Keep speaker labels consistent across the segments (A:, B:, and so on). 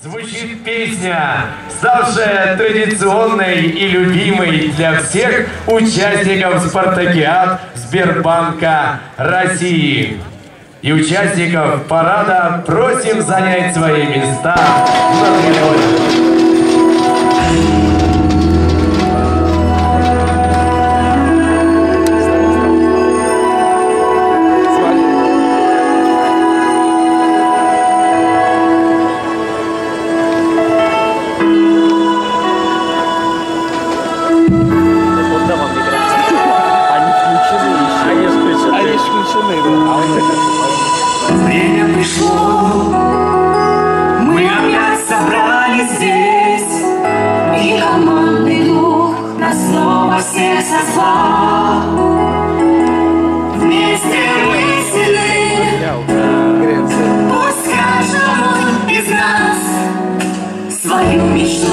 A: Звучит песня, ставшая традиционной и любимой для всех участников спартакиад Сбербанка России. И участников парада просим занять свои места на трибуне.
B: Бог всех. Вместе мы сильны. Пусть каждому из нас свою мечту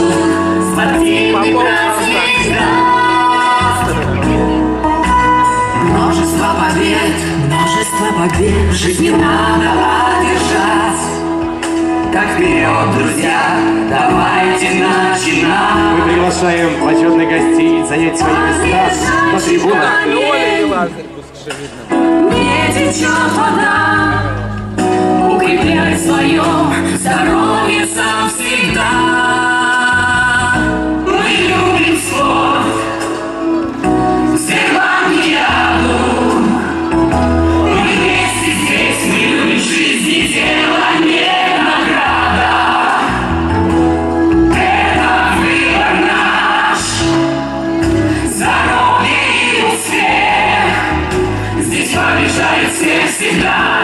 B: спортивный праздник даст. Множество побед, множество побед в жизни надо одержать. Так вперед, друзья!
A: приглашаем почетных гостей занять свои места на трибунах.
B: Не течет is love.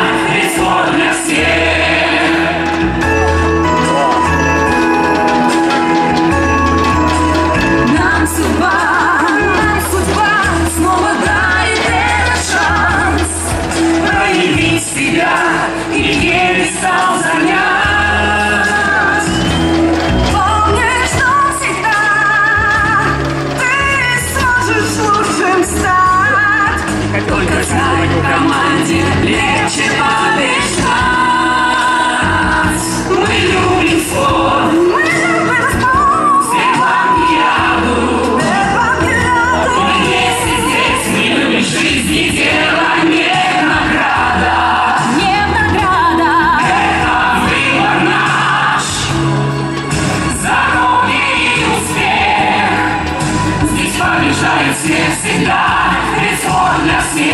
B: знают все всегда, ведь он для всех.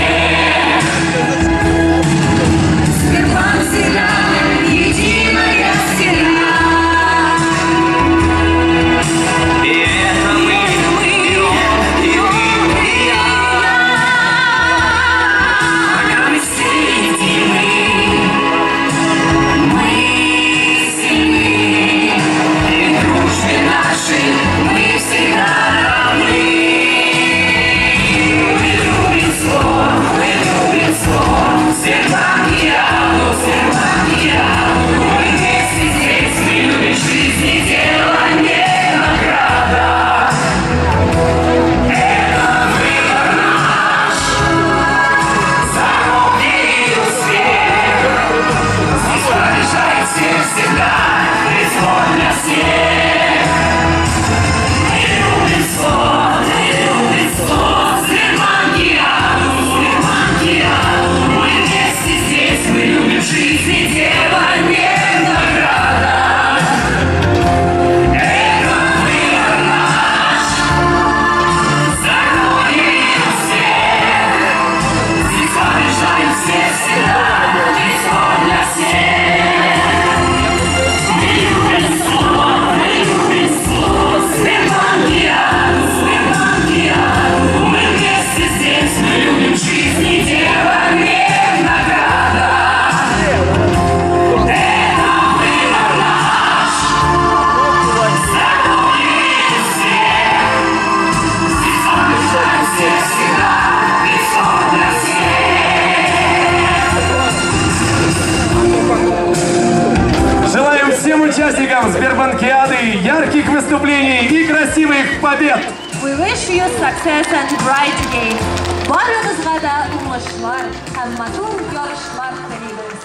A: участникам Сбербанкиады ярких выступлений и красивых побед!
C: We wish you success and bright gains. Барыңызға да уңышлар һәм матур ярышлар.